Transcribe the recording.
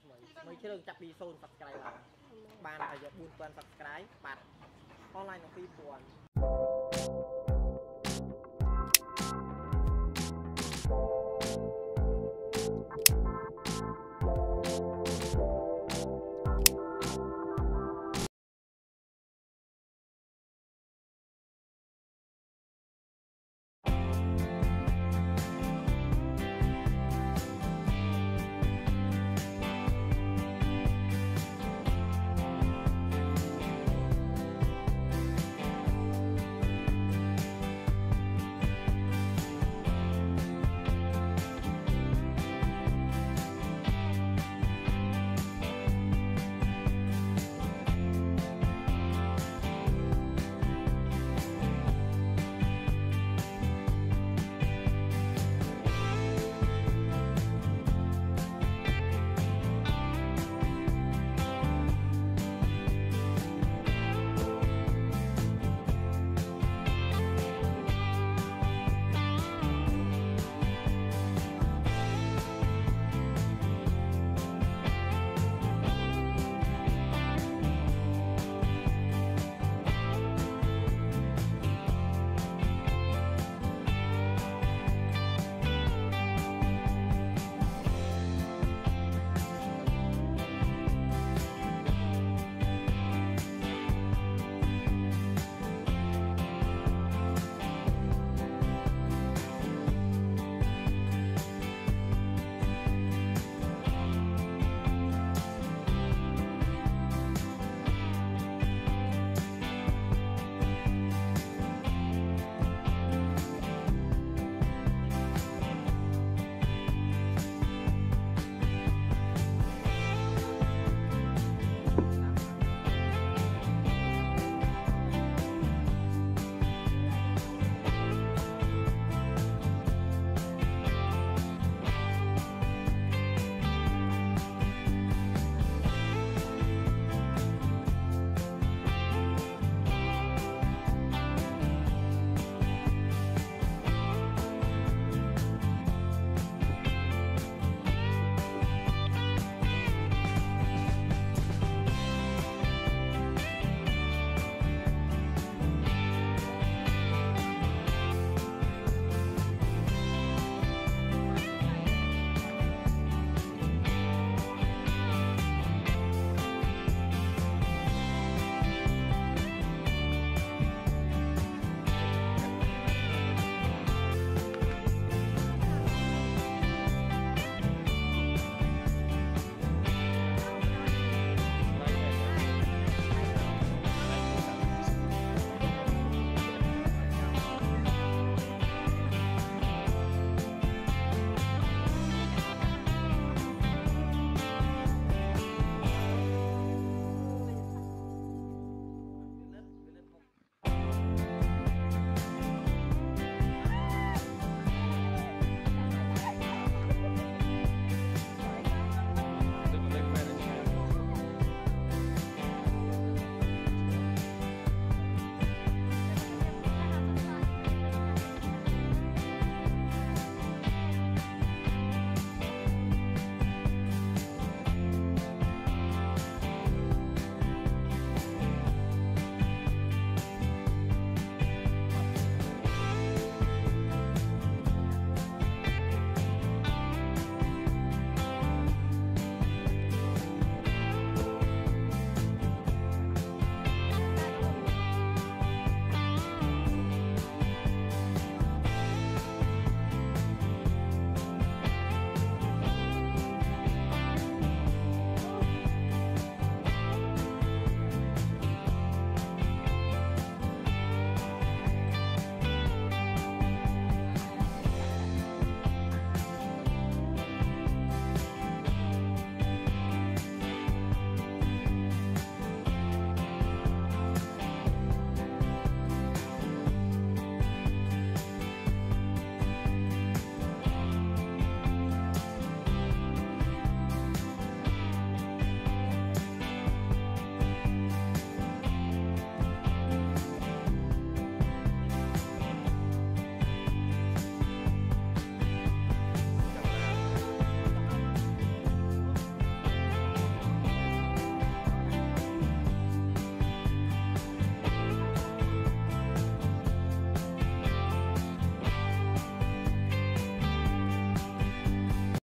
Channel ថ្មីថ្មីជ្រឿងចាប់ពី0 Subscribe ឡើងបានតែយក4000 Subscribe បាត់ online នឹង2000